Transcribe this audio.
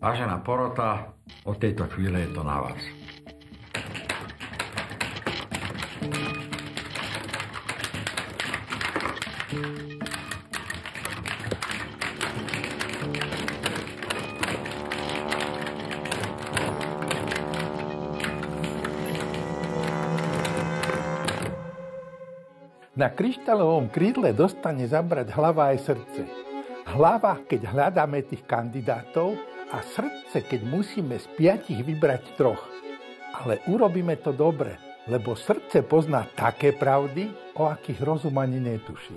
Vážená porota, od tejto chvíle je to na vás. Na kryštálovom krídle dostane zabrať hlava aj srdce. Hlava, keď hľadáme tých kandidátov a srdce, keď musíme z piatich vybrať troch. Ale urobíme to dobre, lebo srdce pozná také pravdy, o akých rozum ani netuší.